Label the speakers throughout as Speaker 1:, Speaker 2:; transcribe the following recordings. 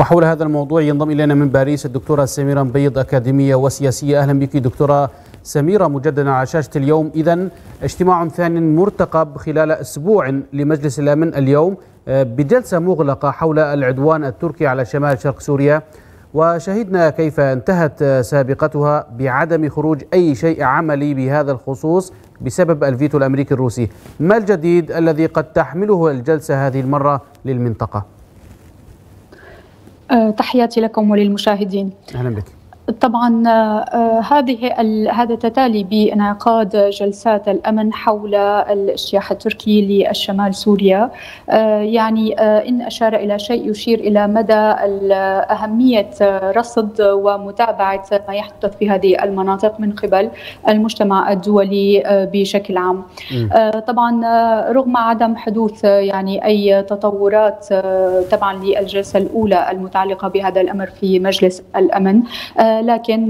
Speaker 1: وحول هذا الموضوع ينضم إلينا من باريس الدكتورة سميرة بيض أكاديمية وسياسية. أهلا بك دكتورة سميرة مجددا على شاشة اليوم. إذا اجتماع ثاني مرتقب خلال أسبوع لمجلس الأمن اليوم بجلسة مغلقة حول العدوان التركي على شمال شرق سوريا. وشهدنا كيف انتهت سابقتها بعدم خروج أي شيء عملي بهذا الخصوص بسبب الفيتو الأمريكي الروسي. ما الجديد الذي قد تحمله الجلسة هذه المرة للمنطقة؟
Speaker 2: تحياتي لكم وللمشاهدين.
Speaker 1: أهلا بك.
Speaker 2: طبعا هذه هذا تتالي بانعقاد جلسات الأمن حول الاجتياح التركي للشمال سوريا. يعني إن أشار إلى شيء يشير إلى مدى اهميه رصد ومتابعة ما يحدث في هذه المناطق من قبل المجتمع الدولي بشكل عام. طبعا رغم عدم حدوث يعني أي تطورات طبعا للجلسة الأولى المتعلقة بهذا الأمر في مجلس الأمن لكن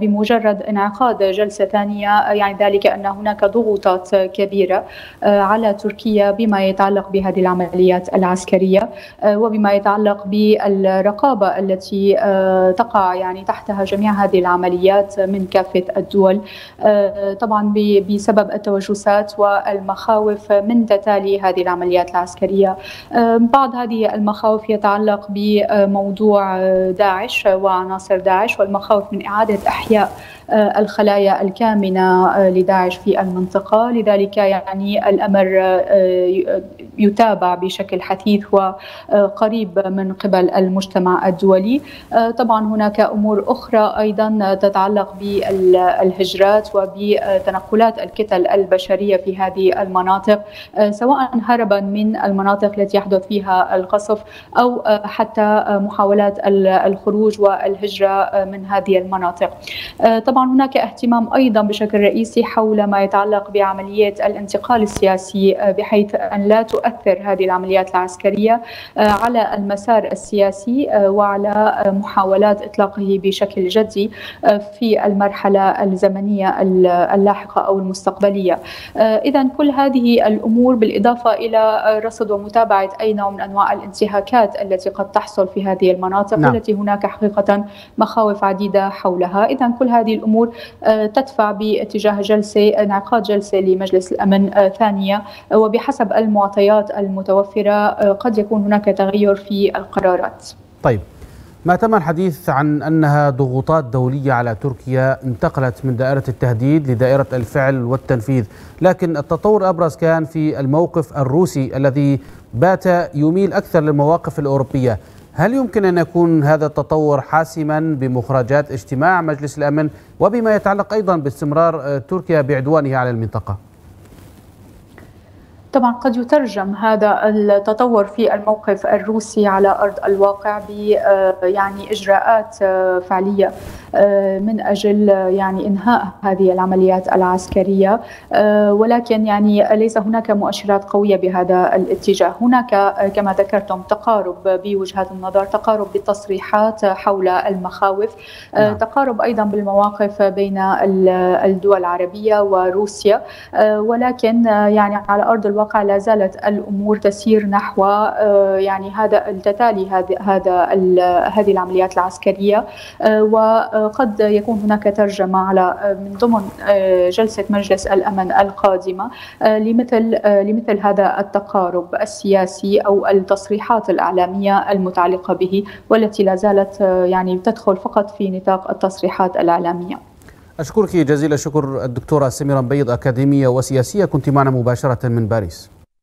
Speaker 2: بمجرد انعقاد جلسة ثانية يعني ذلك أن هناك ضغوطات كبيرة على تركيا بما يتعلق بهذه العمليات العسكرية وبما يتعلق بالرقابة التي تقع يعني تحتها جميع هذه العمليات من كافة الدول طبعا بسبب التوجسات والمخاوف من تتالي هذه العمليات العسكرية. بعض هذه المخاوف يتعلق بموضوع داعش وعناصر داعش والمخاوف من إعادة إحياء. الخلايا الكامنة لداعش في المنطقة. لذلك يعني الأمر يتابع بشكل حثيث وقريب من قبل المجتمع الدولي. طبعا هناك أمور أخرى أيضا تتعلق بالهجرات وبتنقلات الكتل البشرية في هذه المناطق سواء هربا من المناطق التي يحدث فيها القصف أو حتى محاولات الخروج والهجرة من هذه المناطق. طبعا هناك اهتمام أيضا بشكل رئيسي حول ما يتعلق بعمليه الانتقال السياسي بحيث أن لا تؤثر هذه العمليات العسكرية على المسار السياسي وعلى محاولات إطلاقه بشكل جدي في المرحلة الزمنية اللاحقة أو المستقبلية. اذا كل هذه الأمور بالإضافة إلى رصد ومتابعة أي نوع من أنواع الانتهاكات التي قد تحصل في هذه المناطق نعم. والتي هناك حقيقه مخاوف عديدة حولها، اذا كل هذه الأمور تدفع باتجاه جلسة انعقاد جلسة لمجلس الأمن ثانية وبحسب المعطيات المتوفرة قد يكون هناك تغير في القرارات.
Speaker 1: طيب ما تم الحديث عن أنها ضغوطات دولية على تركيا انتقلت من دائرة التهديد لدائرة الفعل والتنفيذ، لكن التطور الابرز كان في الموقف الروسي الذي بات يميل أكثر للمواقف الأوروبية، هل يمكن أن يكون هذا التطور حاسما بمخرجات اجتماع مجلس الأمن وبما يتعلق أيضا باستمرار تركيا بعدوانها على المنطقة؟
Speaker 2: طبعا قد يترجم هذا التطور في الموقف الروسي على أرض الواقع ب يعني إجراءات فعلية من أجل يعني إنهاء هذه العمليات العسكرية. ولكن يعني ليس هناك مؤشرات قوية بهذا الاتجاه، هناك كما ذكرتم تقارب بوجهات النظر، تقارب بالتصريحات حول المخاوف، نعم. تقارب أيضا بالمواقف بين الدول العربية وروسيا. ولكن يعني على أرض الواقع الواقع لا زالت الأمور تسير نحو يعني هذا التتالي هذا هذا هذه العمليات العسكرية وقد يكون هناك ترجمة على من ضمن جلسة مجلس الأمن القادمة لمثل لمثل هذا التقارب السياسي أو التصريحات الإعلامية المتعلقة به والتي لا زالت يعني تدخل فقط في نطاق التصريحات الإعلامية.
Speaker 1: أشكرك جزيل الشكر الدكتورة سميرة بيض أكاديمية وسياسية. كنت معنا مباشرة من باريس.